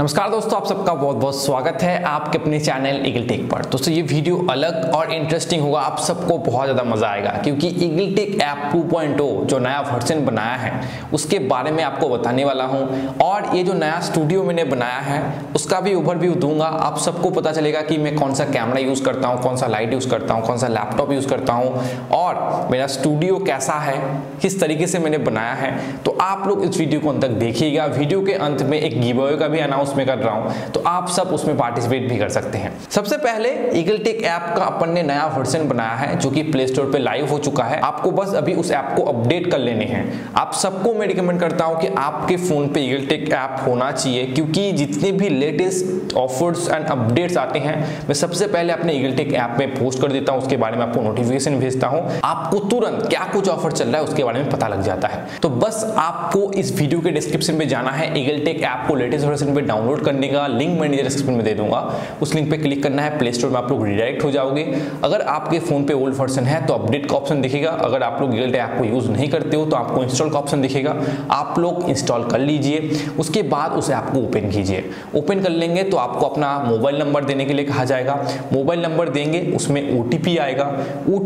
नमस्कार दोस्तों, आप सबका बहुत बहुत स्वागत है आपके अपने चैनल ईगल टेक पर। दोस्तों, ये वीडियो अलग और इंटरेस्टिंग होगा, आप सबको बहुत ज़्यादा मज़ा आएगा, क्योंकि ईगल टेक ऐप 2.0 जो नया वर्जन बनाया है, उसके बारे में आपको बताने वाला हूँ। और ये जो नया स्टूडियो मैंने बनाया है, उसका भी ओवरव्यू दूँगा, आप सबको पता चलेगा कि मैं कौन सा कैमरा यूज़ करता हूँ, कौन सा लाइट यूज़ करता हूँ, कौन सा लैपटॉप यूज़ करता हूँ, और मेरा स्टूडियो कैसा है, किस तरीके से मैंने बनाया है। तो आप लोग इस वीडियो को अंत तक देखिएगा। वीडियो के अंत में एक गिव का भी अनाउंस में कर रहा हूँ तो आप सब उसमें पार्टिसिपेट भी कर सकते हैं। सबसे पहले ईगल टेक ऐप का अपन ने नया वर्जन बनाया है, जो कि प्ले स्टोर पे लाइव हो चुका है। आपको बस अभी उस ऐप को अपडेट कर लेने हैं। आप सबको मैं रिकमेंड करता हूँ कि आपके फ़ोन पे ईगल टेक ऐप होना चाहिए, क्योंकि जितने भी लेटेस्ट ऑफर्स एंड अपडेट्स आते हैं, मैं सबसे पहले अपने ईगल टेक ऐप में पोस्ट कर देता हूँ, उसके बारे में आपको नोटिफिकेशन भेजता हूँ। आपको तुरंत क्या कुछ ऑफ़र चल रहा है, उसके बारे में पता लग जाता है। तो बस आपको इस वीडियो के डिस्क्रिप्शन में जाना है ईगल टेक ऐप को लेटेस्ट वर्जन में डाउनलोड करने का लिंक मैं नीचे डिस्क्रिप्शन में दे दूँगा। उस लिंक पे क्लिक करना है प्ले स्टोर में आप लोग रिडायरेक्ट हो जाओगे। अगर आपके फ़ोन पे ओल्ड वर्जन है तो अपडेट का ऑप्शन दिखेगा। अगर आप लोग गूगल ऐप को यूज़ नहीं करते हो तो आपको इंस्टॉल का ऑप्शन दिखेगा। आप लोग इंस्टॉल कर लीजिए। उसके बाद उसे आपको ओपन कीजिए। ओपन कर लेंगे तो आपको अपना मोबाइल नंबर देने के लिए कहा जाएगा। मोबाइल नंबर देंगे, उसमें ओ आएगा। ओ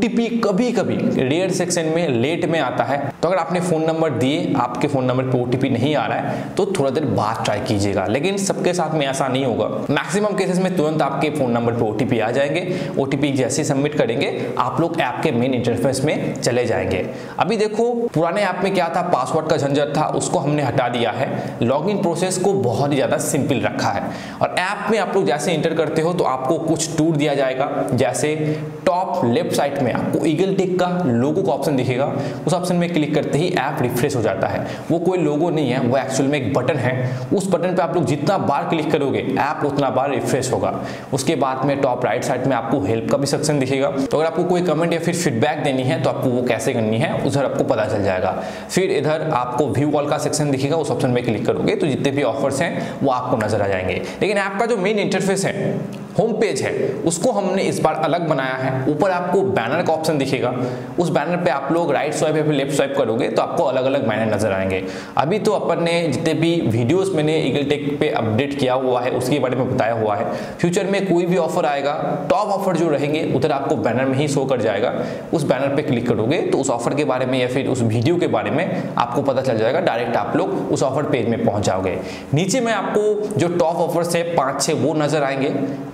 कभी कभी रेयर सेक्शन में लेट में आता है। तो अगर आपने फ़ोन नंबर दिए, आपके फ़ोन नंबर पर ओ नहीं आ रहा है तो थोड़ा देर बाद ट्राई कीजिएगा। लेकिन सबके साथ में ऐसा नहीं होगा। मैक्सिमम केसेस में तुरंत आपके फ़ोन नंबर पे ओटीपी आ जाएँगे। ओटीपी जैसे सबमिट करेंगे, आप लोग ऐप के मेन इंटरफेस में चले जाएँगे। अभी देखो, पुराने ऐप में क्या था? पासवर्ड का झंझट था, उसको हमने हटा दिया है। लॉगिन प्रोसेस को बहुत ही ज़्यादा सिंपल रखा है। और ऐप में आप लोग जैसे इंटर करते हो तो आपको कुछ टूर दिया जाएगा। जैसे टॉप लेफ़्ट साइड में आपको ईगल टिक का लोगो का ऑप्शन दिखेगा। उस ऑप्शन में क्लिक करते ही ऐप रिफ्रेश हो जाता है। वो कोई लोगो नहीं है, वो एक्चुअल में एक बटन है। उस बटन पे आप लोग जितना बार क्लिक करोगे ऐप उतना बार रिफ्रेश होगा। उसके बाद में टॉप राइट साइड में आपको हेल्प का भी सेक्शन दिखेगा। तो अगर आपको कोई कमेंट या फिर फीडबैक देनी है तो आपको वो कैसे करनी है, उधर आपको पता चल जाएगा। फिर इधर आपको व्यू कॉल का सेक्शन दिखेगा, उस ऑप्शन में क्लिक करोगे तो जितने भी ऑफर्स हैं, वो आपको नज़र आ जाएँगे। लेकिन ऐप का जो मेन इंटरफेस है होम पेज है, उसको हमने इस बार अलग बनाया है। ऊपर आपको बैनर का ऑप्शन दिखेगा। उस बैनर पे आप लोग राइट स्वाइप या फिर लेफ़्ट स्वाइप करोगे तो आपको अलग अलग बैनर नज़र आएँगे। अभी तो अपन ने जितने भी वीडियोस मैंने ईगल टेक पे अपडेट किया हुआ है, उसके बारे में बताया हुआ है। फ्यूचर में कोई भी ऑफ़र आएगा टॉप ऑफ़र जो रहेंगे, उधर आपको बैनर में ही शो कर जाएगा। उस बैनर पर क्लिक करोगे तो उस ऑफ़र के बारे में या फिर उस वीडियो के बारे में आपको पता चल जाएगा। डायरेक्ट आप लोग उस ऑफ़र पेज में पहुँच जाओगे। नीचे में आपको जो टॉप ऑफ़र है पाँच छः वो नज़र आएँगे।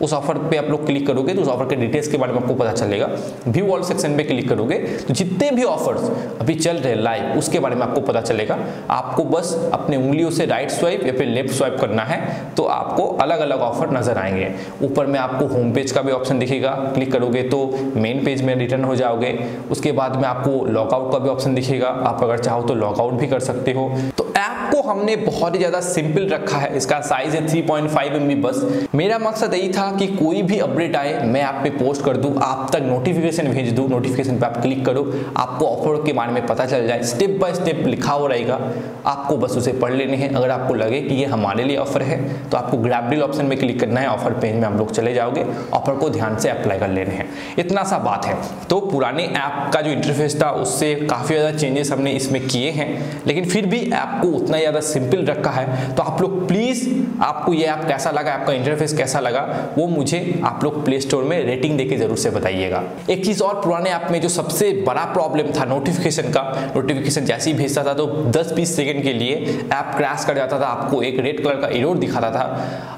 उस ऑफ़र पे आप लोग क्लिक करोगे तो उस ऑफ़र के डिटेल्स के बारे में आपको पता चलेगा। व्यू ऑल सेक्शन पे क्लिक करोगे तो जितने भी ऑफर्स अभी चल रहे लाइव उसके बारे में आपको पता चलेगा। आपको बस अपने उंगलियों से राइट स्वाइप या फिर लेफ़्ट स्वाइप करना है तो आपको अलग अलग ऑफ़र नज़र आएँगे। ऊपर में आपको होम पेज का भी ऑप्शन दिखेगा क्लिक करोगे तो मेन पेज में रिटर्न हो जाओगे। उसके बाद में आपको लॉकआउट का भी ऑप्शन दिखेगा। आप अगर चाहो तो लॉकआउट भी कर सकते हो। तो ऐप को हमने बहुत ही ज़्यादा सिंपल रखा है। इसका साइज़ है 3.5 पॉइंट बस। मेरा मकसद यही था कि कोई भी अपडेट आए, मैं आप पे पोस्ट कर दूँ, आप तक नोटिफिकेशन भेज दूँ नोटिफिकेशन पे आप क्लिक करो, आपको ऑफ़र के बारे में पता चल जाए। स्टेप बाय स्टेप लिखा हो रहेगा। आपको बस उसे पढ़ लेने हैं। अगर आपको लगे कि ये हमारे लिए ऑफ़र है तो आपको ग्रैबडील ऑप्शन में क्लिक करना है। ऑफ़र पेज में हम लोग चले जाओगे। ऑफ़र को ध्यान से अप्लाई कर लेने हैं। इतना सा बात है। तो पुराने ऐप का जो इंटरफेस था, उससे काफ़ी ज़्यादा चेंजेस हमने इसमें किए हैं। लेकिन फिर भी ऐप को उतना ज़्यादा सिंपल रखा है। तो आप लोग प्लीज़, आपको ये ऐप कैसा लगा, आपका इंटरफेस कैसा लगा, वो मुझे आप लोग प्ले स्टोर में रेटिंग देके ज़रूर से बताइएगा। एक चीज़ और, पुराने ऐप में जो सबसे बड़ा प्रॉब्लम था नोटिफिकेशन का नोटिफिकेशन जैसे ही भेजता था तो 10-20 सेकंड के लिए ऐप क्रैश कर जाता था, आपको एक रेड कलर का इरोड दिखाता था।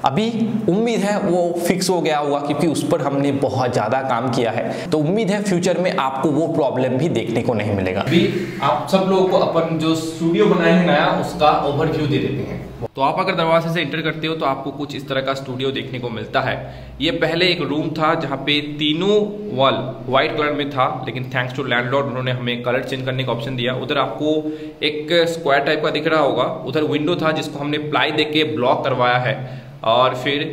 अभी उम्मीद है वो फिक्स हो गया हुआ क्योंकि उस पर हमने बहुत ज़्यादा काम किया है। तो उम्मीद है फ्यूचर में आपको वो प्रॉब्लम भी देखने को नहीं मिलेगा। अभी आप सब लोगों को अपन जो स्टूडियो बनाए हैं नया उसका ओवरव्यू दे देते हैं। तो आप अगर दरवाजे से एंटर करते हो तो आपको कुछ इस तरह का स्टूडियो देखने को मिलता है। ये पहले एक रूम था जहाँ पे तीनों वॉल व्हाइट कलर में था, लेकिन थैंक्स टू लैंडलॉर्ड उन्होंने हमें कलर चेंज करने का ऑप्शन दिया। उधर आपको एक स्क्वायर टाइप का दिख रहा होगा। उधर विंडो था जिसको हमने प्लाई दे ब्लॉक करवाया है। और फिर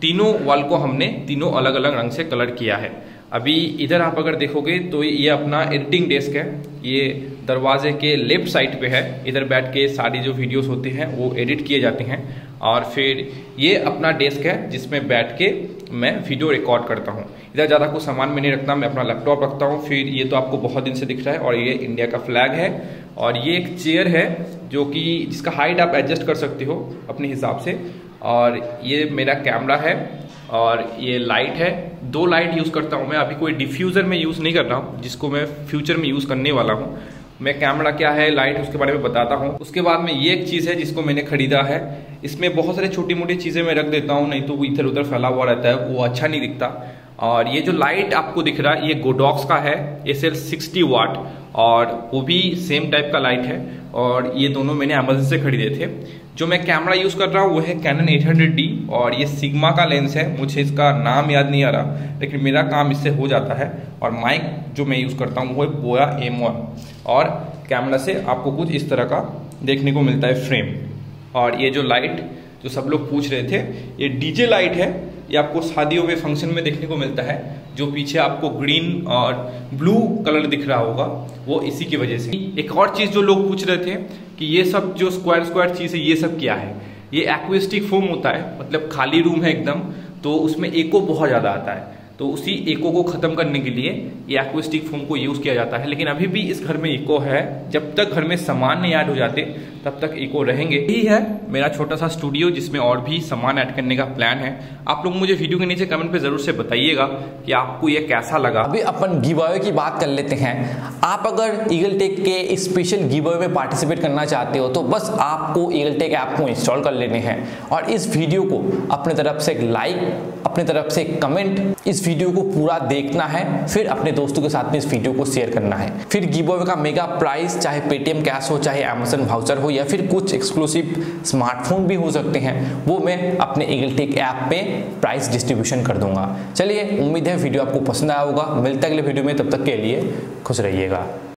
तीनों वॉल को हमने तीनों अलग अलग रंग से कलर किया है। अभी इधर आप अगर देखोगे तो ये अपना एडिटिंग डेस्क है। ये दरवाजे के लेफ़्ट साइड पे है। इधर बैठ के सारी जो वीडियोस होते हैं, वो एडिट किए जाते हैं। और फिर ये अपना डेस्क है, जिसमें बैठ के मैं वीडियो रिकॉर्ड करता हूँ। इधर ज़्यादा कुछ सामान में नहीं रखता, मैं अपना लैपटॉप रखता हूँ। फिर ये तो आपको बहुत दिन से दिख रहा है और ये इंडिया का फ्लैग है। और ये एक चेयर है, जो कि जिसका हाइट आप एडजस्ट कर सकते हो अपने हिसाब से। और ये मेरा कैमरा है। और ये लाइट है। दो लाइट यूज़ करता हूँ मैं। अभी कोई डिफ्यूज़र में यूज़ नहीं कर रहा हूँ, जिसको मैं फ्यूचर में यूज़ करने वाला हूँ। मैं कैमरा क्या है लाइट उसके बारे में बताता हूँ। उसके बाद में ये एक चीज़ है जिसको मैंने खरीदा है। इसमें बहुत सारे छोटी मोटी चीज़ें मैं रख देता हूँ, नहीं तो वो इधर उधर फैला हुआ रहता है, वो अच्छा नहीं दिखता। और ये जो लाइट आपको दिख रहा है, ये गोडॉक्स का है एस एल सिक्सटी वाट और वो भी सेम टाइप का लाइट है और ये दोनों मैंने अमेजन से खरीदे थे। जो मैं कैमरा यूज़ कर रहा हूँ, वो है कैनन 800D और ये सिग्मा का लेंस है, मुझे इसका नाम याद नहीं आ रहा, लेकिन मेरा काम इससे हो जाता है और माइक जो मैं यूज़ करता हूँ, वो है बोया एम और कैमरा से आपको कुछ इस तरह का देखने को मिलता है फ्रेम और ये जो लाइट जो सब लोग पूछ रहे थे, ये डीजे लाइट है ये आपको शादियों में फ़ंक्शन में देखने को मिलता है, जो पीछे आपको ग्रीन और ब्लू कलर दिख रहा होगा, वो इसी की वजह से। एक और चीज़ जो लोग पूछ रहे थे कि ये सब जो स्क्वायर स्क्वायर चीज़ है, ये सब क्या है? ये एक्विस्टिक फोम होता है मतलब खाली रूम है एकदम तो उसमें एको बहुत ज़्यादा आता है। तो उसी एको को खत्म करने के लिए ये एक्विस्टिक फोम को यूज़ किया जाता है, लेकिन अभी भी इस घर में इको है। जब तक घर में सामान नहीं ऐड हो जाते तब तक इको रहेंगे। यही है मेरा छोटा सा स्टूडियो जिसमें और भी सामान ऐड करने का प्लान है। आप लोग मुझे वीडियो के नीचे कमेंट पे ज़रूर से बताइएगा कि आपको ये कैसा लगा। अभी अपन गिव की बात कर लेते हैं। आप अगर ईगल टेक के स्पेशल गिव में पार्टिसिपेट करना चाहते हो तो बस आपको ईगल टेक ऐप को इंस्टॉल कर लेने हैं। और इस वीडियो को अपने तरफ़ से एक लाइक अपने तरफ़ से कमेंट इस वीडियो को पूरा देखना है, फिर अपने दोस्तों के साथ में इस वीडियो को शेयर करना है। फिर गिव का मेगा प्राइस चाहे पेटीएम कैश हो, चाहे अमेजन वाउचर हो या फिर कुछ एक्सक्लूसिव स्मार्टफ़ोन भी हो सकते हैं, वो मैं अपने ईगलटेक ऐप पे प्राइस डिस्ट्रीब्यूशन कर दूँगा। चलिए, उम्मीद है वीडियो आपको पसंद आया होगा। मिलता है अगले वीडियो में, तब तक के लिए खुश रहिएगा।